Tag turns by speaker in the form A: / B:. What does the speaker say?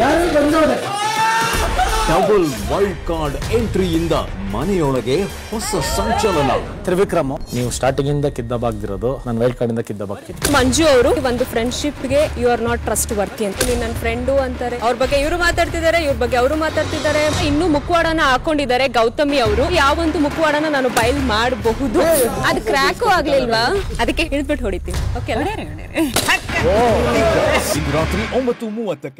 A: ಯಾರು ಬಂದವ್ರೆ
B: double wild card ಎಂಟ್ರಿಯಿಂದ ಮನೆಯೊಳಗೆ ಹೊಸ ಸಂಚಲನ.
C: ತ್ರಿವಿಕ್ರಮ ನೀವು ಸ್ಟಾರ್ಟಿಂಗ್ ಇಂದ ಕಿದ್ದಬಾಗ್ದಿರೋದು ನಾನು ವೈಲ್ಡ್ ಕಾರ್ಡ್ ಇಂದ ಕಿದ್ದಬಾಗ್ತಿದ್ದೆ
D: ಮಂಜು ಅವರು ಒಂದು ಫ್ರೆಂಡ್ಶಿಪ್ಗೆ you are not trustworthy ಅಂತ. ನೀನ್ ನನ್ನ ಫ್ರೆಂಡು ಅಂತಾರೆ. ಅವ್ರ ಬಗ್ಗೆ ಇವರು ಮಾತಾಡ್ತಿದ್ದಾರೆ ಇವ್ರ ಬಗ್ಗೆ ಅವರು ಮಾತಾಡ್ತಿದ್ದಾರೆ. ಇನ್ನು ಮುಖವಾಡನ ಹಾಕೊಂಡಿದ್ದಾರೆ ಗೌತಮಿ ಅವರು. ಯಾವೊಂದು ಮುಖವಾಡನ ನಾನು ಬಯಲ್ ಮಾಡಬಹುದು? ಅದು ಕ್ರ್ಯಾಕು ಆಗ್ಲಿಲ್ವಾ? ಅದಕ್ಕೆ ಹಿಡಿದ್ಬಿಟ್ಟು ಹೊಡಿತೀನಿ. ಓಕೆ
B: ಇಂದು ರಾತ್ರಿ ಒಂಬತ್ತು ಮೂವತ್ತಕ್ಕೆ.